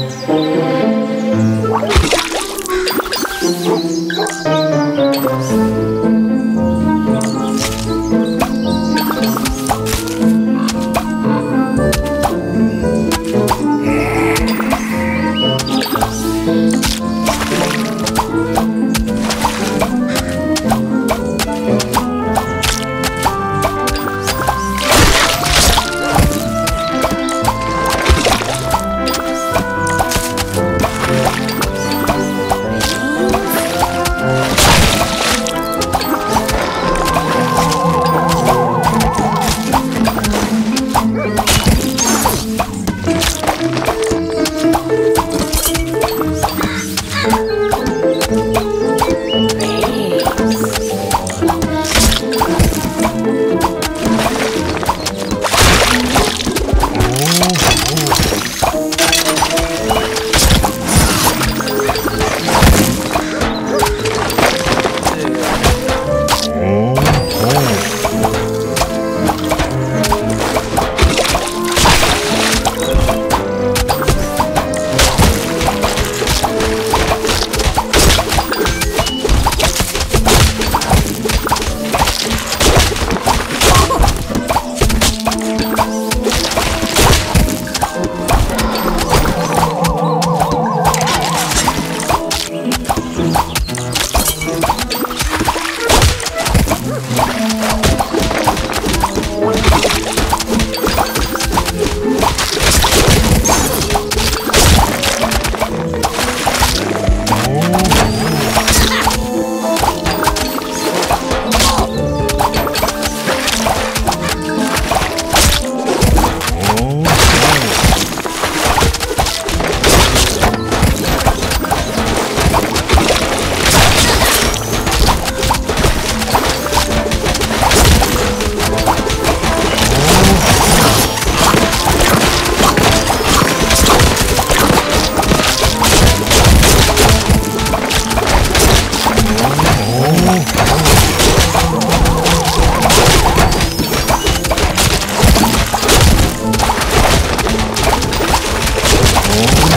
Thank you. Oh.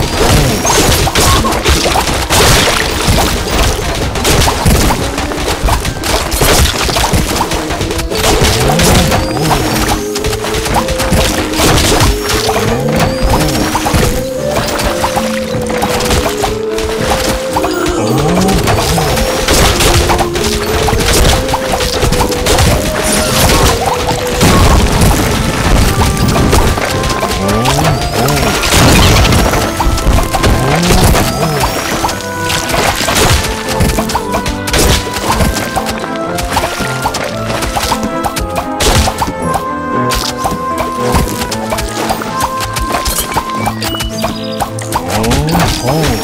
哦。